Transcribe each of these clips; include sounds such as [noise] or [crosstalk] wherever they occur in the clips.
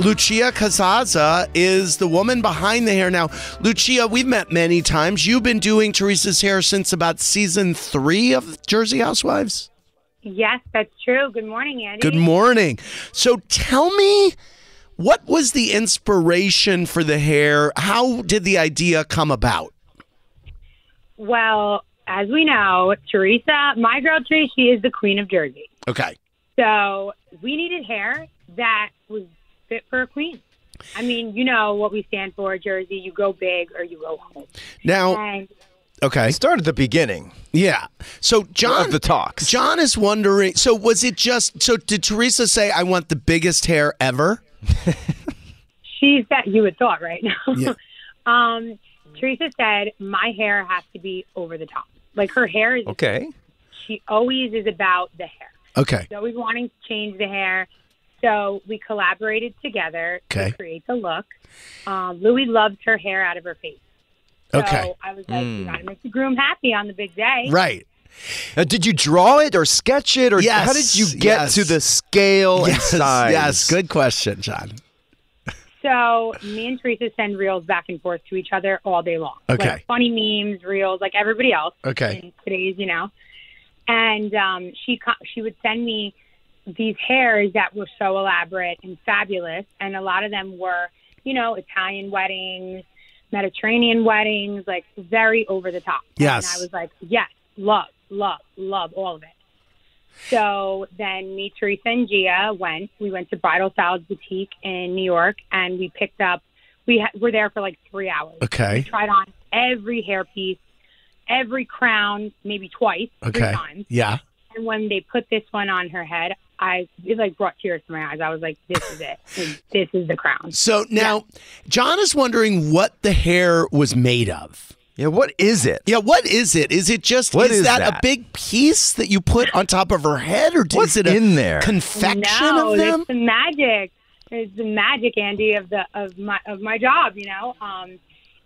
Lucia Casazza is the woman behind the hair. Now, Lucia, we've met many times. You've been doing Teresa's hair since about season three of Jersey Housewives. Yes, that's true. Good morning, Andy. Good morning. So tell me, what was the inspiration for the hair? How did the idea come about? Well, as we know, Teresa, my girl Teresa, she is the queen of Jersey. Okay. So we needed hair that was fit for a queen. I mean, you know what we stand for, Jersey. You go big or you go home. Now, And okay. Start at the beginning Yeah. So John of the talks. John is wondering. So was it just? So did Teresa say, "I want the biggest hair ever"? [laughs] she's that you would thought right now. [laughs] Yeah. um, Teresa said my hair has to be over the top. Like her hair is. Okay. She always is about the hair. Okay. She's always wanting to change the hair. So we collaborated together Okay. to create the look. Um, Louis loves her hair out of her face. So Okay. I was like, you gotta make the groom happy on the big day. Right. Now, did you draw it or sketch it, or Yes, how did you get yes. to the scale Yes. and size? Yes. Good question, John. So me and Teresa send reels back and forth to each other all day long. Okay. Like funny memes, reels, like everybody else. Okay. In today's, you know. And um, she she would send me these hairs that were so elaborate and fabulous, and a lot of them were, you know, Italian weddings, Mediterranean weddings, like very over the top. Yes. And I was like, yes, love, love, love all of it. So then me, Teresa, and Gia went. We went to Bridal Styles Boutique in New York, and we picked up. We ha- were there for like three hours. Okay. We tried on every hairpiece, every crown, maybe twice, three times. Yeah. And when they put this one on her head, I it like brought tears to my eyes. I was like, "This is it. this is the crown." So now, John is wondering what the hair was made of. Yeah. What is it? Yeah, what is it? Is it just What is, is that, a big piece that you put on top of her head, or What's is it a in there? confection no, of them? it's the magic. It's the magic, Andy, of the of my of my job. You know, um,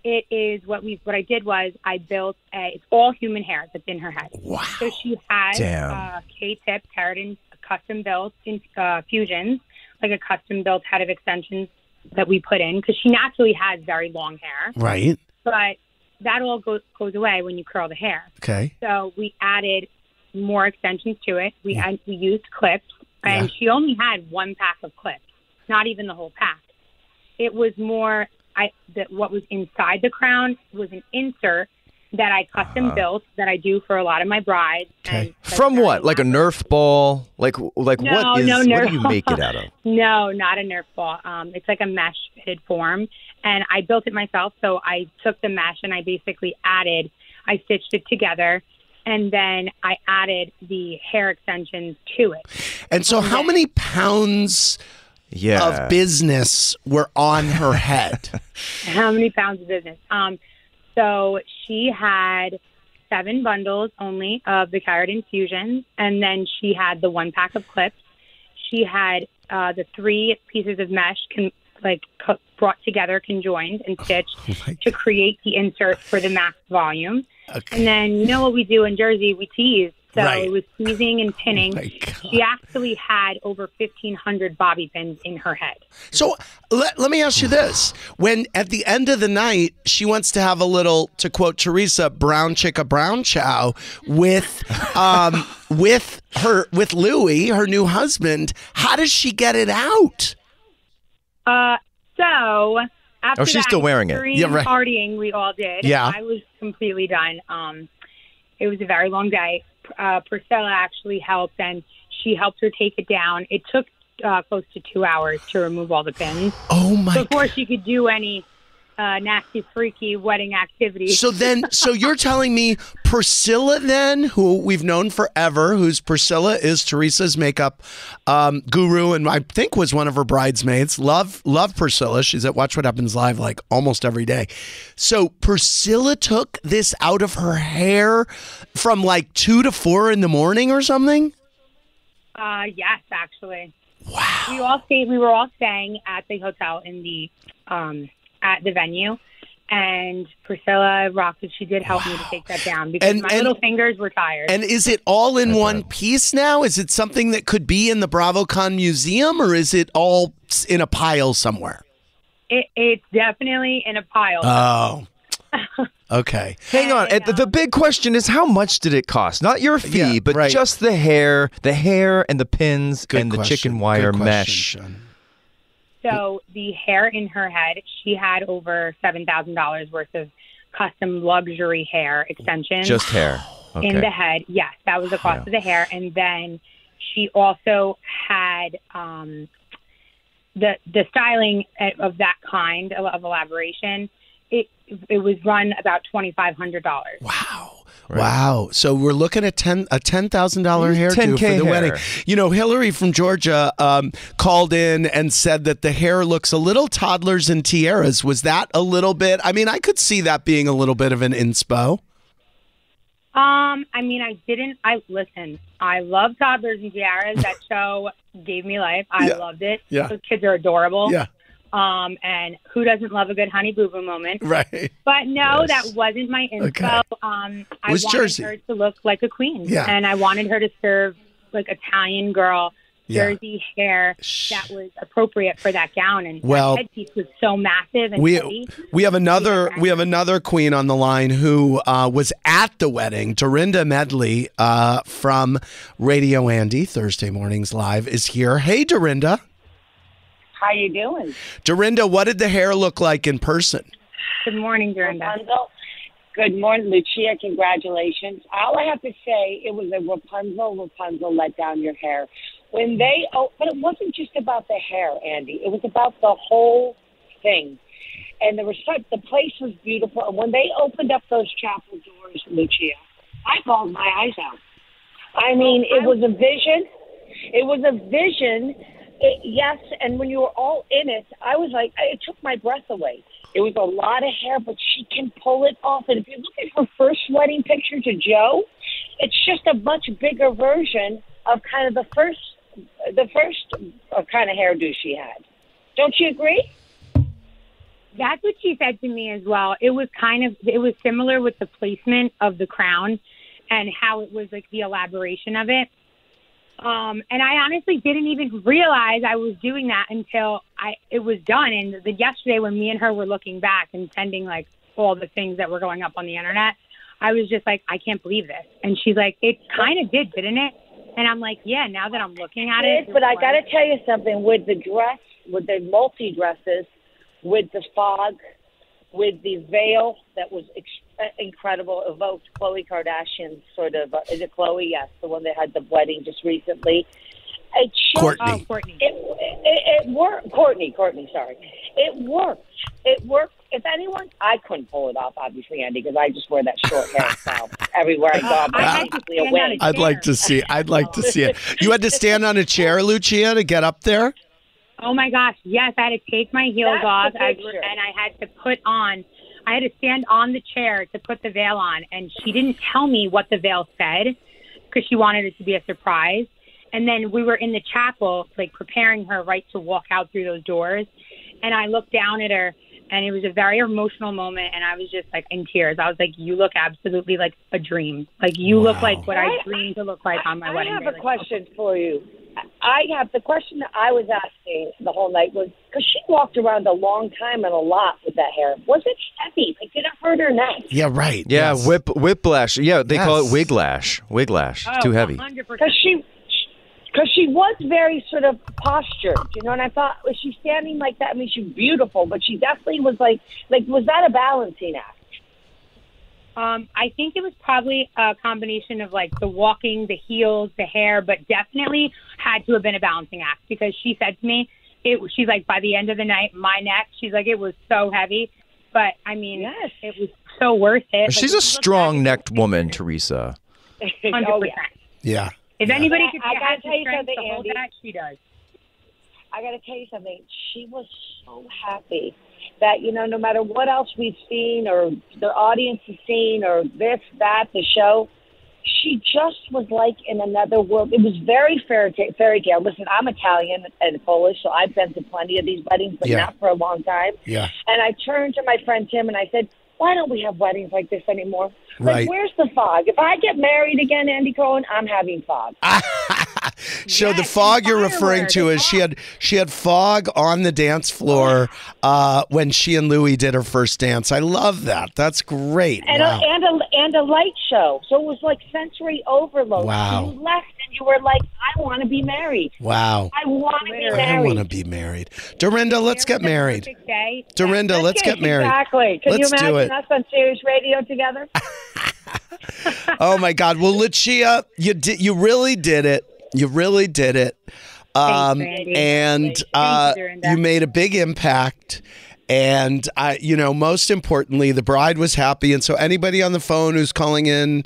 it is what we what I did was I built a. It's all human hair that's in her head. Wow. So she has Damn. uh, K-tip keratin custom built in, uh, fusions, like a custom built head of extensions that we put in because she naturally has very long hair, Right. but that all goes goes away when you curl the hair. Okay. So we added more extensions to it. We had, we used clips, and she only had one pack of clips, not even the whole pack. It was more I that what was inside the crown was an insert that I custom built that I do for a lot of my brides. Okay. And From what? Like a. Nerf ball? Like like No, what is? no what do you make it out of? [laughs] No, not a Nerf ball. Um, it's like a mesh fitted form, and I built it myself. So I took the mesh and I basically added, I stitched it together, and then I added the hair extensions to it. And so, how many pounds Yeah. of business were on her head? [laughs] How many pounds of business? Um, so she had seven bundles only of the carrot fusions, and then she had the one pack of clips. She had uh, the three pieces of mesh con- like co- brought together, conjoined and stitched [laughs] to create the insert for the max volume. Okay. And then you know what we do in Jersey? We tease. So Right. it was teasing and [laughs] pinning. Oh she actually had over 1,500 bobby pins in her head. So let, let me ask you this: When at the end of the night she wants to have a little, to quote Teresa, brown chicka brown chow with, [laughs] um, with her with Louis, her new husband. How does she get it out? Uh, so after Oh, she's that still wearing it. Yeah, right. partying we all did, Yeah. I was completely done. Um, it was a very long day. Uh, Priscilla actually helped, and she helped her take it down. It took uh, close to two hours to remove all the pins Oh my! before she could do any uh, nasty, freaky wedding activities. So then, [laughs] so you're telling me Priscilla, then, who we've known forever, who's Priscilla is Teresa's makeup um, guru, and I think was one of her bridesmaids. Love, love Priscilla. She's at Watch What Happens Live like almost every day. So Priscilla took this out of her hair from like two to four in the morning or something. Uh, yes, actually. Wow. We all stayed. We were all staying at the hotel in the um, at the venue, and Priscilla rocked it. She did help me to take that down because And- my and- little fingers were tired. And is it all in one piece now? Is it something that could be in the BravoCon museum, or is it all in a pile somewhere? it, it's definitely in a pile. Oh, [laughs] okay. Hang on. And the, the big question is how much did it cost? Not your fee, Yeah, but right. just the hair, the hair and the pins Good and the chicken wire Good question, mesh. So the hair in her head, she had over seven thousand dollars worth of custom luxury hair extensions Just hair. [gasps] Okay. in the head. Yes, that was the cost Yeah. of the hair, and then she also had um, the the styling of that kind of, of elaboration. It it was run about twenty five hundred dollars. Wow. Wow. So we're looking at ten a ten thousand dollar hairdo 10K for the hair. wedding. You know, Hillary from Georgia um, called in and said that the hair looks a little toddlers and tiaras. Was that a little bit? I mean, I could see that being a little bit of an inspo. Um, I mean, I didn't. I listen. I love toddlers and tiaras. That [laughs] show gave me life. I Yeah. loved it. Yeah. those kids are adorable. Yeah. Um, and who doesn't love a good honey boo boo moment? Right. But no, Yes. that wasn't my info. Okay. Um, I was wanted Jersey. her to look like a queen. Yeah. And I wanted her to serve like Italian girl, Yeah. Jersey hair that was appropriate for that gown. And Well, headpiece was so massive and We heavy. we have another Yeah. we have another queen on the line who uh, was at the wedding. Dorinda Medley uh, from Radio Andy Thursday mornings live is here. Hey, Dorinda. How are you doing? Dorinda, what did the hair look like in person? Good morning, Dorinda. Rapunzel? Good morning, Lucia. Congratulations. All I have to say, it was a Rapunzel, Rapunzel let down your hair. When they, oh, but it wasn't just about the hair, Andy. It was about the whole thing. And the recept, the place was beautiful. And when they opened up those chapel doors, Lucia, I bawled my eyes out. I mean, it was a vision. It was a vision. It, yes, and when you were all in it, I was like, it took my breath away. It was a lot of hair, but she can pull it off. And if you look at her first wedding picture to Joe, it's just a much bigger version of kind of the first, the first kind of hairdo she had. Don't you agree? That's what she said to me as well. It was kind of it was similar with the placement of the crown and how it was like the elaboration of it. Um, and I honestly didn't even realize I was doing that until I it was done. And the, yesterday when me and her were looking back and sending like all the things that were going up on the internet, I was just like, I can't believe this. And she's like, it kind of did, didn't it? And I'm like, yeah. Now that I'm looking at it, But I got to tell you something with the dress, with the multi dresses, with the fog, with the veil that was ex- uh, incredible, evoked Khloe Kardashian's sort of. Uh, is it Khloe? Yes, the one that had the wedding just recently. It showed- Kourtney. Oh, Kourtney. It, it, it worked. Kourtney, Kourtney, sorry. It worked. It worked. If anyone, I couldn't pull it off, obviously, Andy, because I just wear that short hairstyle [laughs] everywhere I go. I'm I had to basically stand away. on a I'd like to see. I'd like to see it. You had to stand on a chair, Lucia, to get up there. Oh my gosh, yes, I had to take my heels That's off I, and I had to put on I had to stand on the chair to put the veil on and she didn't tell me what the veil said because she wanted it to be a surprise. And then we were in the chapel like preparing her right to walk out through those doors and I looked down at her and it was a very emotional moment and I was just like in tears. I was like you look absolutely like a dream. Like you look like what I I- dreamed to look like on my I wedding have day. a Like, question for you. I have the question that I was asking the whole night was because she walked around a long time and a lot with that hair. Was it heavy? Like, did it hurt her neck? Yeah, right. Yeah, Yes. whip whiplash. Yeah, they call Yes. it wiglash. Wiglash. oh, Too heavy. Because she, because she was very sort of postured, you know. And I thought, was she standing like that? I mean, she's beautiful, but she definitely was like, like, was that a balancing act? Um, I think it was probably a combination of like the walking, the heels, the hair, but definitely had to have been a balancing act because she said to me, it. She's like, by the end of the night, my neck. She's like, it was so heavy, but I mean, Yes. it was so worth it. She's Like, a strong necked woman, Teresa. [laughs] Hundred oh percent. yeah. Yeah. If Yeah. anybody I- could I gotta tell the you something, to Andy. that, she does. I got to tell you something. She was so happy that you know, no matter what else we've seen or the audience has seen or this, that, the show, she just was like in another world. It was very fairy tale. Fairy tale. Listen, I'm Italian and Polish, so I've been to plenty of these weddings, but Yeah. not for a long time. Yeah. And I turned to my friend Tim and I said, "Why don't we have weddings like this anymore? Like, Right. where's the fog? If I get married again, Andy Cohen, I'm having fog." [laughs] [laughs] So the fog you're referring to is she had she had fog on the dance floor uh, when she and Louie did her first dance. I love that. That's great. and wow. a, and a and a light show. So it was like sensory overload. Wow. You left and you were like, "I want to be married. wow. I want to be married. I want to be married. Dorinda, let's get It was a married. Dorinda, let's get married. Exactly. Can Let's you do imagine it. us on Sirius Radio together? [laughs] Oh my God. Well, Lucia, you did. You really did it. You really did it. Um, Randy. and Thank you, uh, you made a big impact. And I, you know, most importantly, the bride was happy. And so, anybody on the phone who's calling in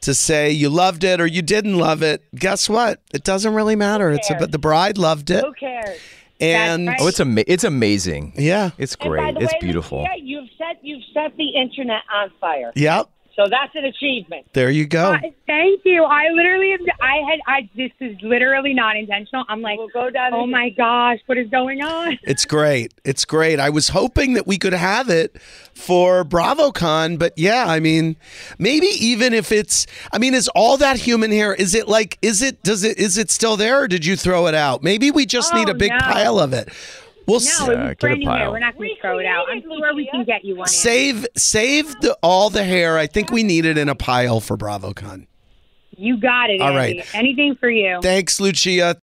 to say you loved it or you didn't love it, guess what? It doesn't really matter. It's cares? about the bride loved it, Who cares? and right. Oh, it's ama- It's amazing. yeah, It's And by great. the It's way, beautiful. Lucia, you've set you've set the internet on fire. yep. So that's an achievement. There you go. Uh, thank you. I literally, am- I had, I. This is literally not intentional. I'm like, We'll go down. oh the- my gosh, what is going on? [laughs] It's great. It's great. I was hoping that we could have it for BravoCon, but yeah, I mean, maybe even if it's I mean, is all that human hair is it like is it does it is it still there or did you throw it out? Maybe we just need Oh, a big no. pile of it. We'll No, s- it Yeah, get a brand new pile. We're not going to throw it out. I'm Recreated, sure we can get you one. Save save the all the hair. I think we need it in a pile for BravoCon. You got it. All Andy. right. Anything for you. Thanks, Lucia.